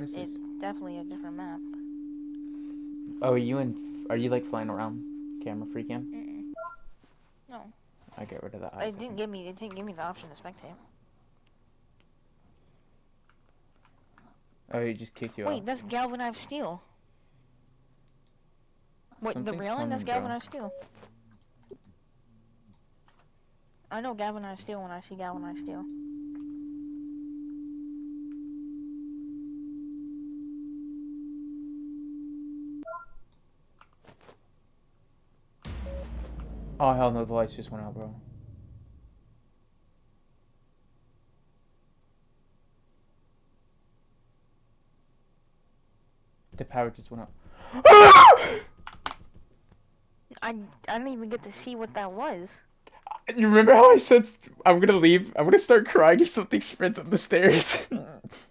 What is it's this? definitely a different map. Oh, are you in? Are you like flying around camera free cam? Mm-mm. No, I get rid of that. it didn't give me. It didn't give me the option to spectate. Oh, he just kicked you off. Wait, out. that's galvanized steel. Wait, the railing? That's coming, galvanized steel. I know galvanized steel when I see galvanized steel. Oh hell no, the lights just went out, bro. The power just went out. I I didn't even get to see what that was. You remember how I said I'm gonna leave? I'm gonna start crying if something sprints up the stairs.